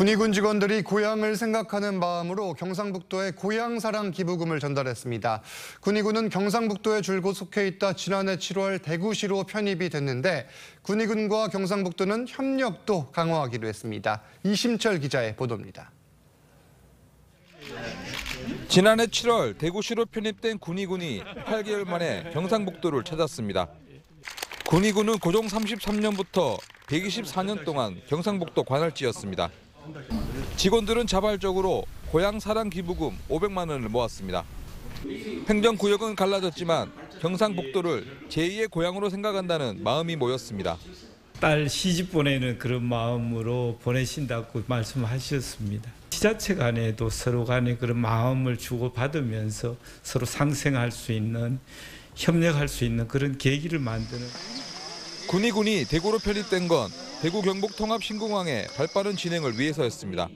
군의군 직원들이 고향을 생각하는 마음으로 경상북도에 고향사랑 기부금을 전달했습니다. 군의군은 경상북도에 줄곧 속해 있다 지난해 7월 대구시로 편입이 됐는데 군의군과 경상북도는 협력도 강화하기로 했습니다. 이심철 기자의 보도입니다. 지난해 7월 대구시로 편입된 군의군이 8개월 만에 경상북도를 찾았습니다. 군의군은 고종 33년부터 124년 동안 경상북도 관할지였습니다. 직원들은 자발적으로 고향 사랑 기부금 500만 원을 모았습니다. 행정구역은 갈라졌지만 경상북도를 제2의 고향으로 생각한다는 마음이 모였습니다. 딸 시집 보내는 그런 마음으로 보내신다고 말씀하셨습니다. 지자체 간에도 서로 간에 그런 마음을 주고 받으면서 서로 상생할 수 있는 협력할 수 있는 그런 계기를 만드는 군의군이 대구로 편입된 건 대구 경북 통합 신공항의 발빠른 진행을 위해서였습니다.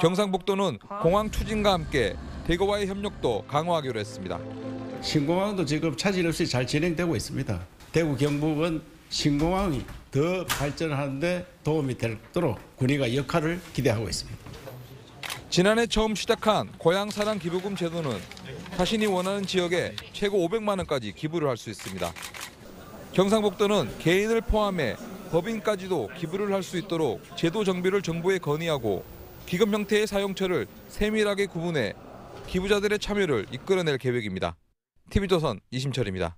경상북도는 공항 추진과 함께 대구와의 협력도 강화하기로 했습니다. 신공항도 지금 차질 없이 잘 진행되고 있습니다. 대구 경북은 신공항이 더 발전하는데 도움이 되도록 군의가 역할을 기대하고 있습니다. 지난해 처음 시작한 고향 사랑 기부금 제도는 자신이 원하는 지역에 최고 500만 원까지 기부를 할 수 있습니다. 경상북도는 개인을 포함해 법인까지도 기부를 할 수 있도록 제도 정비를 정부에 건의하고 기금 형태의 사용처를 세밀하게 구분해 기부자들의 참여를 이끌어낼 계획입니다. TV조선 이심철입니다.